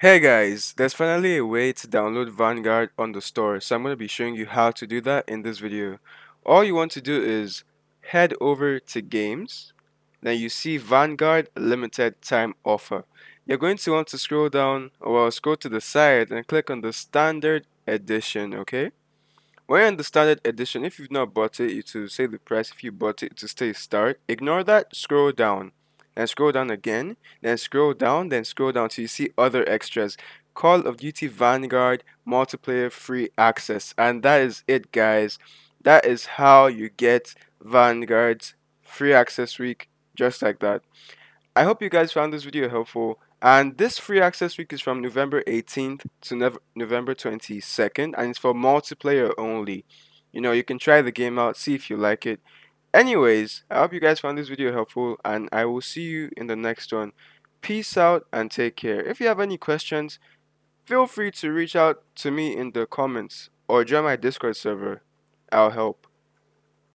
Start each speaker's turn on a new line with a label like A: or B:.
A: Hey guys, there's finally a way to download Vanguard on the store, so I'm going to be showing you how to do that in this video. All you want to do is head over to games, then you see Vanguard limited time offer. You're going to want to scroll down, or well, scroll to the side and click on the standard edition, okay? When in the standard edition, if you've not bought it, it will say the price. If you bought it, to stay start. Ignore that, scroll down then scroll down again, then scroll down, then scroll down till you see other extras. Call of Duty Vanguard multiplayer free access. And that is it, guys. That is how you get Vanguard's free access week, just like that. I hope you guys found this video helpful. And this free access week is from November 18th to November 22nd, and it's for multiplayer only. You know, you can try the game out, see if you like it. Anyways, I hope you guys found this video helpful and I will see you in the next one. Peace out and take care. If you have any questions, feel free to reach out to me in the comments or join my Discord server. I'll help.